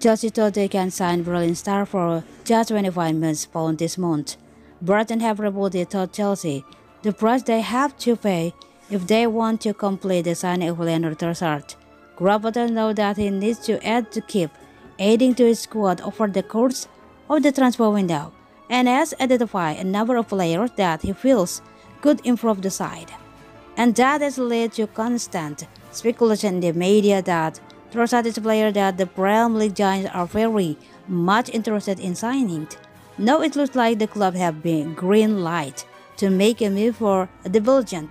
Chelsea thought they can sign Berlin star for just 25 million pounds this month. Brighton have reported to Chelsea the price they have to pay if they want to complete the signing of Leandro Trossard. Graham Potter knows that he needs to add to keep adding to his squad over the course of the transfer window and has identified a number of players that he feels could improve the side. And that has led to constant speculation in the media that Trossard is a player that the Premier League giants are very much interested in signing. Now it looks like the club have been green light to make a move for Belgian,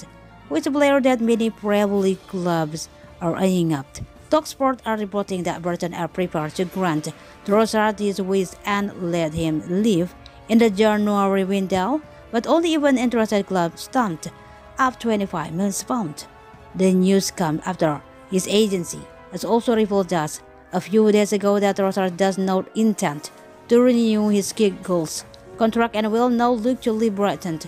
which a player that many Premier League clubs are eyeing up. Talksport are reporting that Brighton are prepared to grant Trossard his wish and let him leave in the January window, but only if an interested club stumped up 25 million pounds. The news comes after his agency has also revealed us a few days ago that Trossard does not intend to renew his kick goals contract and will now look to leave Brighton.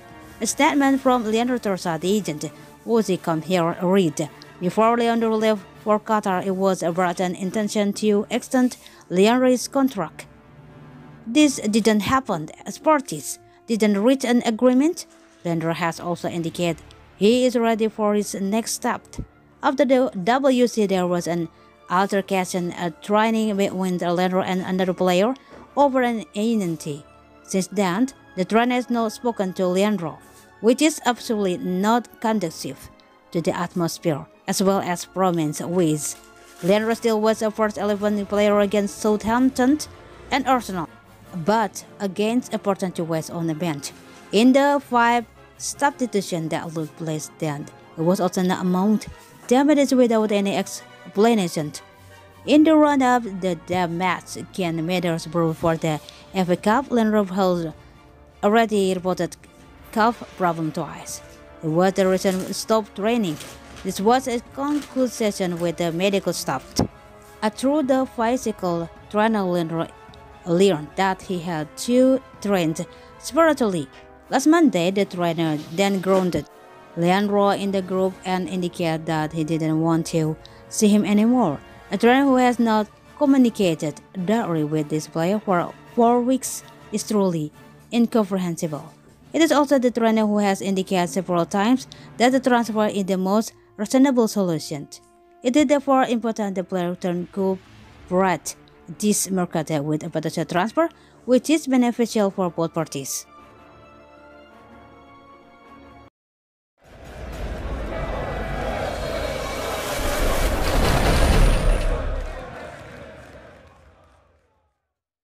A statement from Leandro Trossard, the agent, was he come here read. Before Leandro left for Qatar, it was Brighton's intention to extend Leandro's contract. This didn't happen as parties didn't reach an agreement. Leandro has also indicated he is ready for his next step. After the WC, there was an altercation at training between Leandro and another player over an identity. Since then, the trainer has not spoken to Leandro, which is absolutely not conducive to the atmosphere as well as prominence with. Leandro still was a first 11 player against Southampton and Arsenal, but against a to West on the bench. In the five substitution that took place then, it was also an amount damaged without any explanation. In the run-up, the, the match against Middlesbrough for the FA Cup, Leandro has already reported calf problem twice. It was the reason stopped training this was a consultation with the medical staff. Through the physical trainer learned that he had to train spiritually. Last Monday, the trainer then grounded Leandro in the group and indicated that he didn't want to see him anymore. A trainer who has not communicated directly with this player for four weeks is truly incomprehensible. It is also the trainer who has indicated several times that the transfer is the most reasonable solution. It is therefore important the player turn cooperate this market with a potential transfer, which is beneficial for both parties.